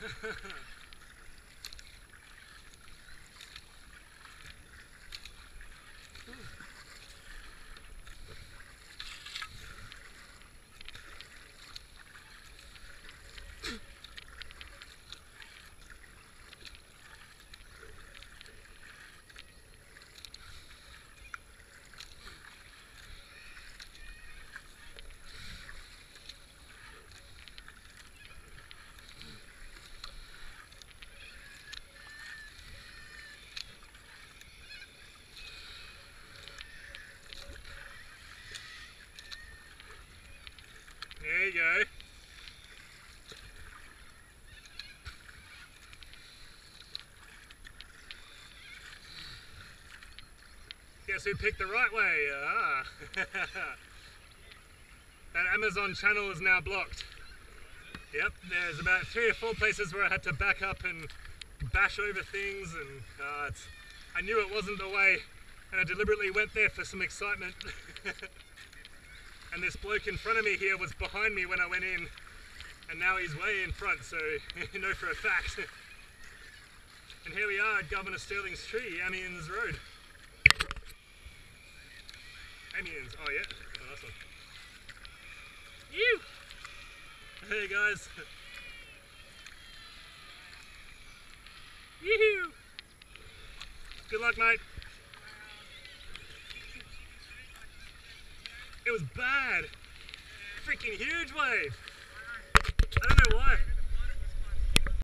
Ha ha ha. Guess who picked the right way? Ah. that Amazon channel is now blocked. Yep, there's about three or four places where I had to back up and bash over things, and uh, I knew it wasn't the way, and I deliberately went there for some excitement. and this bloke in front of me here was behind me when I went in, and now he's way in front, so you know for a fact. and here we are at Governor Stirling's tree, Amiens Road. Amiens, oh yeah, oh, that's one. You! Hey guys. Yoo-hoo! Good luck, mate. It was bad. Freaking huge wave. I don't know why.